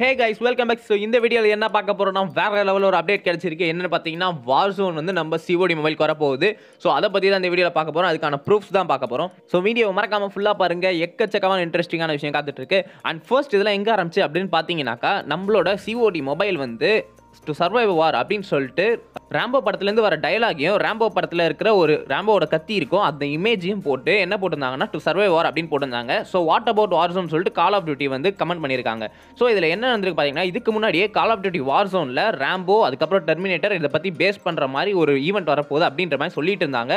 Hey guys welcome back so இந்த வீடியோவில் என்ன பார்க்க போகிறோம்னா வேற லெவலில் ஒரு அப்டேட் கிடச்சிருக்கு. என்னென்னு பார்த்தீங்கன்னா வார் ஜோன் வந்து நம்ம சிஓடி மொபைலுக்கு வரப்போகுது. ஸோ அதை பற்றி தான் இந்த வீடியோவில் பார்க்க போகிறோம் அதுக்கான ப்ரூஃப்ஸ் தான் பார்க்க போகிறோம் ஸோ வீடியோ மறக்காமல் ஃபுல்லாக பாருங்கள் எக்கச்சக்கமான இன்ட்ரெஸ்டிங்கான விஷயம் காத்துட்ருக்கு அண்ட் ஃபர்ஸ்ட் இதெல்லாம் எங்கே ஆரம்பிச்சு அப்படின்னு பார்த்தீங்கன்னாக்கா நம்மளோட சிஓடி மொபைல் வந்து டு சர்வைவ் வார் அப்படின்னு சொல்லிட்டு ரேம்போ படத்துலேருந்து வர டயலாகையும் ராம்போ படத்தில் இருக்கிற ஒரு ராம்போவோட கத்தி இருக்கும். அந்த இமேஜையும் போட்டு என்ன போட்டிருந்தாங்கன்னா டு சர்வைவ் வார் அப்படின்னு போட்டிருந்தாங்க. So what about war zone சொல்லிட்டு கால் ஆஃப் டியூட்டி வந்து கமெண்ட் பண்ணியிருக்காங்க. ஸோ இதில் என்ன நடந்திருக்கு பார்த்தீங்கன்னா இதுக்கு முன்னாடியே கால் ஆஃப் டியூட்டி வார் ஜோனில் ராம்போ அதுக்கப்புறம் டெர்மினேட்டர் இதை பற்றி பேஸ் பண்ணுற மாதிரி ஒரு ஈவெண்ட் வரப்போகுது அப்படின்ற மாதிரி சொல்லிட்டு இருந்தாங்க.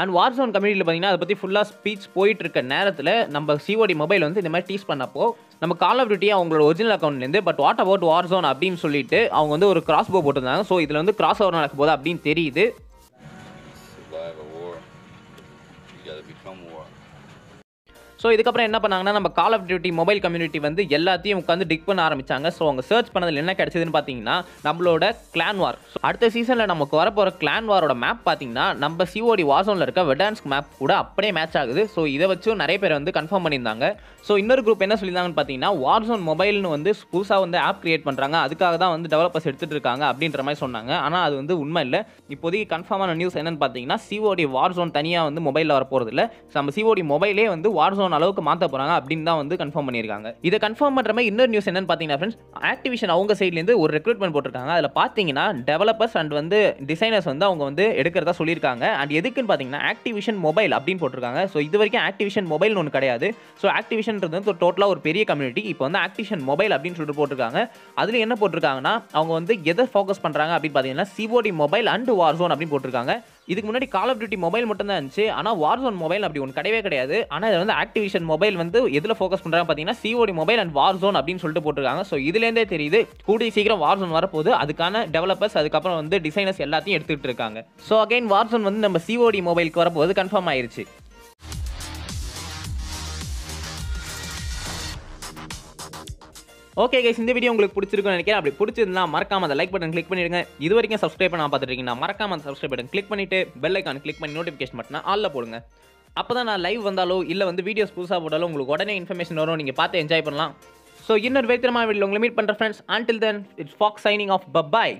அண்ட் வார் ஜோன் கம்யூனிட்டியில் பார்த்தீங்கன்னா அதை பற்றி ஃபுல்லாக ஸ்பீச் போயிட்டு இருக்க நேரத்தில் நம்ம சிஓடி மொபைல் வந்து இந்த மாதிரி டீஸ் பண்ணப்போ நம்ம கால் ஆஃப் டியூட்டி அவங்களோட ஒரிஜினல் அக்கௌண்ட்லேருந்து but what about war zone அப்படின்னு சொல்லிட்டு அவங்க வந்து ஒரு கிராஸ் போ போட்டிருந்தாங்க. ஸோ இதில் வந்து கிராஸ் ஓவர் நடக்க போகுது அப்படின்னு தெரியுது. ஸோ இதுக்கப்புறம் என்ன பண்ணாங்கன்னா நம்ம Call of Duty mobile community வந்து எல்லாத்தையும் உட்காந்து டிக் பண்ண ஆரம்பிச்சாங்க. ஸோ அவங்க சர்ச் பண்ணதில் என்ன கிடைச்சதுன்னு பார்த்தீங்கன்னா நம்மளோட கிளான் வார் அடுத்த சீசனில் நமக்கு வரப்போகிற கிளான் வாரோட மேப் பார்த்தீங்கன்னா நம்ம சிஓடி வாசோனில் இருக்க வெடான்ஸ்க் மேப் கூட அப்படியே மேட்ச் ஆகுது. ஸோ இதை வச்சும் நிறைய பேர் வந்து கன்ஃபார்ம் பண்ணியிருந்தாங்க. ஸோ இன்னொரு குரூப் என்ன சொல்லியிருந்தாங்கன்னு பார்த்தீங்கன்னா வார்சோன் மொபைல்னு வந்து புதுசாக வந்து ஆப் கிரியேட் பண்ணுறாங்க அதுக்காக தான் வந்து டெவலப்பர்ஸ் எடுத்துகிட்டு இருக்காங்க அப்படின்ற மாதிரி சொன்னாங்க. ஆனால் அது வந்து உண்மை இல்லை. இப்போதைக்கு கன்ஃபார்மான நியூஸ் என்னென்னு பார்த்தீங்கன்னா சிஓடி வார்சோன் தனியாக வந்து மொபைலில் வரப்போகிறது இல்லை நம்ம சிஓடி மொபைலே வந்து வார்சோன் அளவுக்கு மாற்ற போகிறாங்க அப்படின்னு தான் வந்து கன்ஃபார்ம் பண்ணியிருக்காங்க. இதை கன்ஃபார்ம் பண்ணுற மாதிரி இன்னொரு நியூஸ் என்னன்னு பார்த்தீங்கன்னா ஃப்ரெண்ட்ஸ் ஆக்டிவிஷன் அவங்க சைட்லேருந்து ஒரு ரெக்ரூட்மெண்ட் போட்டிருக்காங்க. அதில் பார்த்தீங்கன்னா டெவலப்பர்ஸ் அண்ட் வந்து டிசைனர்ஸ் வந்து அவங்க வந்து எடுக்கிறதா சொல்லியிருக்காங்க. அண்ட் எதுக்குன்னு பார்த்தீங்கன்னா ஆக்டிவிஷன் மொபைல் அப்படின்னு போட்டிருக்காங்க. ஸோ இது வரைக்கும் ஆக்டிவிஷன் மொபைல்னு ஒன்று கிடையாது. ஸோ ஆக்டிவிஷன்ன்றது வந்து டோட்டலாக ஒரு பெரிய கம்யூனிட்டி இப்போ வந்து ஆக்டிவிஷன் மொபைல் அப்படின்னு சொல்லிட்டு போட்டிருக்காங்க. அதில் என்ன போட்டிருக்காங்கன்னா அவங்க வந்து எதை ஃபோக்கஸ் பண்ணுறாங்க அப்படின்னு பார்த்தீங்கன்னா சிஓடி மொபைல் அண்ட் வார்சோன் அப்படின்னு போட்டிருக்காங்க. இதுக்கு முன்னாடி கால் ஆஃப் டியூட்டி மொபைல் மட்டும் தான் இருந்துச்சு. ஆனால் வார்சோன் மொபைல் அப்படி ஒன்று கிடையவே கிடையாது. ஆனால் இது வந்து ஆக்டிவிஷன் மொபைல் வந்து எதில் ஃபோக்கஸ் பண்ணுறாங்க பார்த்தீங்கன்னா சிஓடி மொபைல் அண்ட் வார்சோன் அப்படின்னு சொல்லிட்டு போட்டிருக்காங்க. ஸோ இதுலேருந்தே தெரியுது. கூடிய சீக்கிரம் வார்சோன் வரப்போகுது. அதுக்கான டெவலப்பர்ஸ் அதுக்கப்புறம் வந்து டிசைனர்ஸ் எல்லாத்தையும் எடுத்துக்கிட்டு இருக்காங்க. ஸோ அகைன் வார்சோன் வந்து நம்ம சிஓடி மொபைலுக்கு வரப்போது கன்ஃபார்ம் ஆயிருச்சு. ஓகே கைஸ் இந்த வீடியோ உங்களுக்கு பிடிச்சிருக்கும்னு நினைக்கிறேன். அப்படி பிடிச்சிருந்தா மறக்காம அந்த லைக் பட்டன் கிளிக் பண்ணிடுங்க. இது வரைக்கும் சப்ஸ்கிரைப் பண்ண பார்த்துட்டு மறக்காம அந்த சப்ஸ்கிரைப் பட்டன் கிளிக் பண்ணிட்டு பெல் ஐக்கான் கிளிக் பண்ணி நோட்டிஃபிகேஷன் மட்டும் ஆல்ல போடுங்க. அப்போ தான் நான் லைவ் வந்தாலோ இல்லை வந்து வீடியோஸ் புதுசாக போட்டாலும் உங்களுக்கு உடனே இன்ஃபர்மேஷன் வரும். நீங்கள் பார்த்து என்ஜாய் பண்ணலாம். ஸோ இன்னொரு வேத்திரமான வீடியோ உங்களை மீட் பண்ணுற friends until then it's fog signing off bubye